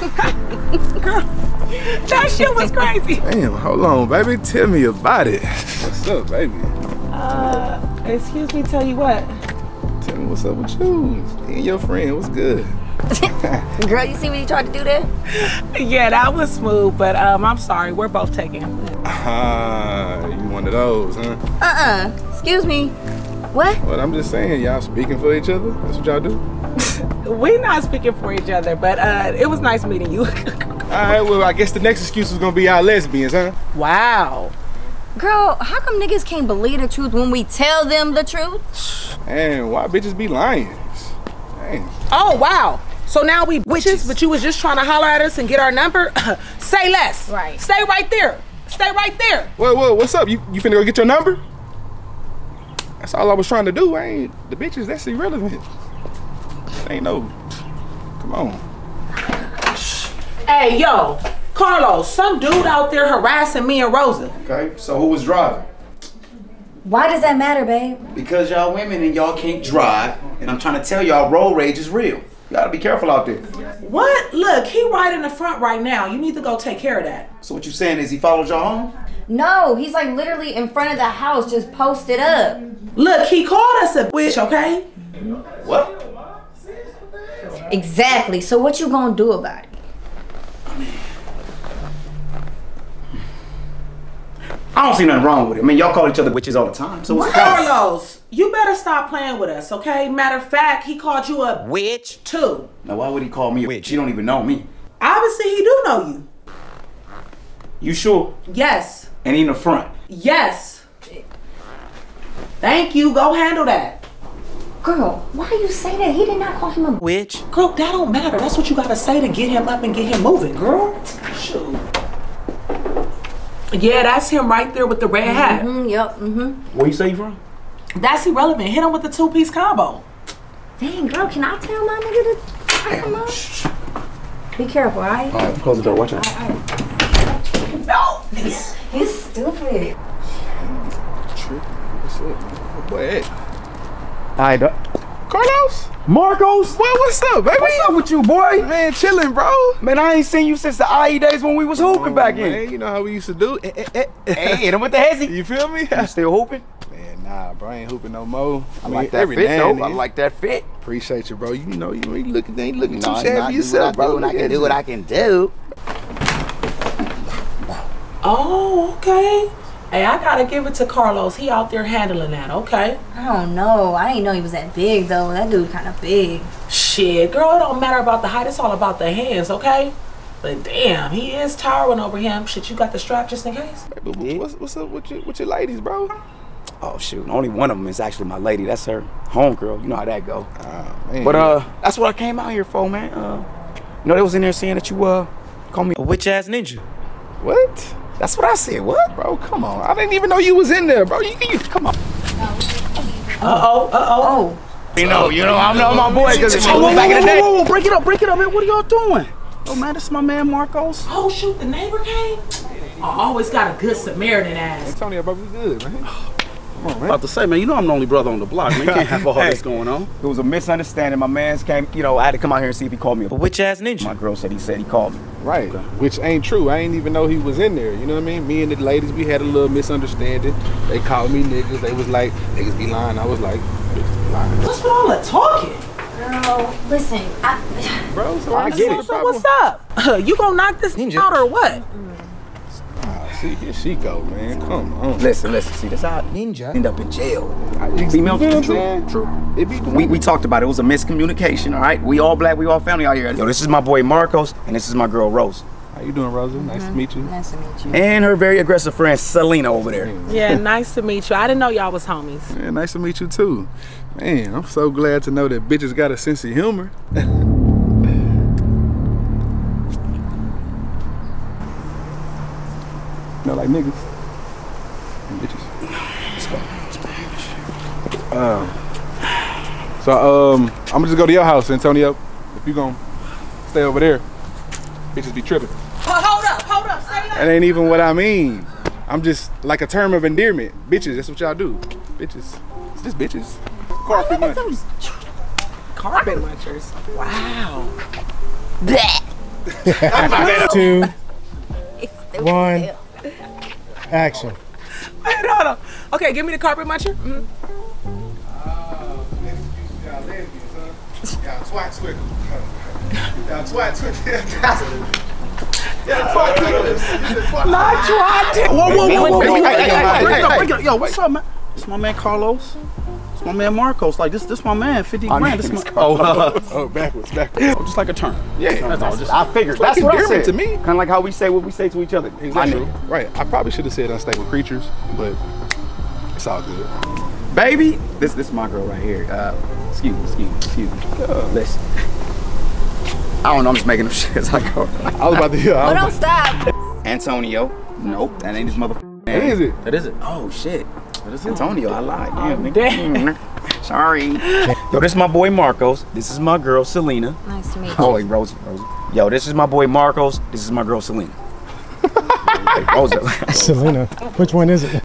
Girl, that shit was crazy. Damn, hold on, baby. Tell me about it. What's up, baby? Uh, excuse me, tell you what. Tell me what's up with you and your friend. What's good? Girl, you see what he tried to do there? Yeah, that was smooth, but um, I'm sorry. We're both taking. Ah, you one of those, huh? Uh-uh. Excuse me. What? Well, I'm just saying, y'all speaking for each other. That's what y'all do. We're not speaking for each other, but uh, it was nice meeting you. All right, well, I guess the next excuse is gonna be our lesbians, huh? wow. Girl, how come niggas can't believe the truth when we tell them the truth? And why bitches be lying? Dang. Oh wow. So now we witches, but you was just trying to holler at us and get our number. Say less. Right. Stay right there. Stay right there. Whoa, whoa, what's up? You you finna go get your number? That's all I was trying to do. I ain't the bitches. That's irrelevant. Ain't no. Come on. Hey yo, Carlos, some dude out there harassing me and Rosa. Okay, so who was driving? Why does that matter, babe? Because y'all women and y'all can't drive, and I'm trying to tell y'all road rage is real. You gotta be careful out there. What? Look, he right in the front right now. You need to go take care of that. So what you saying is he followed y'all home? No, he's like literally in front of the house, just posted up. Look, he called us a bitch, okay? What? Exactly. So what you gonna do about it? I don't see nothing wrong with it. I mean, y'all call each other witches all the time. So what's? Carlos, you better stop playing with us, okay? Matter of fact, he called you a Witch. too. Now why would he call me a witch? He don't even know me. Obviously, he do know you. You sure? Yes. And he in the front. Yes. Thank you. Go handle that. Girl, why you say that? He did not call him a Witch. Girl, that don't matter. That's what you gotta say to get him up and get him moving, girl. Shoot. Yeah, that's him right there with the red hat. Mm, yep, mm-hmm. Where you say you from? That's irrelevant. Hit him with the two-piece combo. Dang, girl, can I tell my nigga to pick him up? Be careful, alright? All right, close the door. Watch out. No. He's stupid. Tripping. What's up? man? Boy, hey. All right, dog. Carlos? Marcos. Boy, what's up, baby? What's up with you, boy? Man, chilling, bro. Man, I ain't seen you since the IE days when we was hooping back in. Man, you know how we used to do. Eh, eh, eh. Hey, hit him with the hezzy. You feel me? You still hooping? Man, nah, bro, I ain't hooping no more. I like that fit, now and. I then. like that fit. Appreciate you, bro. You know, you ain't looking, ain't looking No, too I shabby yourself, what I bro. and I can do what I can do. Oh, okay. Hey, I gotta give it to Carlos. He out there handling that, okay? I don't know. I didn't know he was that big though. That dude kind of big. Shit, girl, it don't matter about the height. It's all about the hands, okay? But damn, he is towering over him. Shit, you got the strap just in case? Hey, but What's, what's up with your, with your ladies, bro? Oh shoot, only one of them is actually my lady. That's her homegirl. You know how that go. Ah, man. But uh, that's what I came out here for, man. Uh, you know they was in there saying that you uh call me. A witch ass ninja. what? That's what I said. What? Bro, come on. I didn't even know you was in there, bro. You, you come on. Uh-oh, uh-oh. Oh, You know, you know, I'm know my boy because it's Whoa, whoa, back in the whoa, day. whoa, whoa, break it up, break it up, man. What are y'all doing? Oh man, this is my man Marcos. Oh, shoot, the neighbor came? I always got a good Samaritan ass. Antonio, bro, we good, man. Come on, man. About to say, man, you know I'm the only brother on the block, man. You can't have all Hey. this going on. It was a misunderstanding. My man's came, you know, I had to come out here and see if he called me A a witch ass ninja. My girl said he said he called me. Right, which ain't true. I ain't even know he was in there. You know what I mean? Me and the ladies, we had a little misunderstanding. They called me niggas. They was like, niggas be lying. I was like, niggas be lying. What's with all the talking? girl, listen. I, Bro, so I I get get it. it. So what's up? you gonna knock this Ninja. out or what? Ah, see, here she go, man. Come on. Listen, listen, see, that's how Ninja. end up in jail. You Female, feel what I'm true, saying? true. It be We, we talked about it. It was a miscommunication, all right? We all black, we all family out here. Yo, this is my boy Marcos, and this is my girl Rose. How you doing, Rosa? Nice to mm-hmm. meet you. nice to meet you. And her very aggressive friend Selena over there. Yeah, nice to meet you. I didn't know y'all was homies. Yeah, nice to meet you too. Man, I'm so glad to know that bitches got a sense of humor. niggas. And bitches. Um, so um, I'm gonna just go to your house, Antonio. If you gonna stay over there, bitches be tripping. hold up, hold up, say that. That ain't even what I mean. I'm just like a term of endearment. Bitches, that's what y'all do. Bitches. It's just bitches. Carpet munchers. Carpet munchers. Wow. Bleh. Two, one, action. Wait, hold on. Okay, give me the carpet muncher. Mhm. Y'all twat twitter. Y'all twat twitter. Yeah, twat twitter. Not twat. Whoa, whoa, whoa, whoa, whoa. What's up, man? It's my man Carlos. It's my man Marcos. Like this, this my man. Fifty My grand. name This is my. Oh, Oh, backwards, backwards. just like a turn. Yeah, That's all. Just. I figured. Like That's what I endearment said to me. Kind of like how we say what we say to each other. Exactly. nigga. Right. I probably should have said unstable creatures, but it's all good. Baby, this this is my girl right here. Uh, excuse me, excuse me, excuse me. Listen. I don't know. I'm just making up shit as I go. I was about to hear. Oh, don't stop. Antonio. Nope, that ain't his motherfucking What is it? That is it. Oh shit. Antonio, I lied. Damn, nigga. damn. Mm, Sorry. Yo, this is my boy Marcos. This is my girl Selena. Nice to meet you. Oh, wait, Rosie, Rosie. Yo, this is my boy Marcos. This is my girl Selena. Hey, Rosa. Selena, which one is it?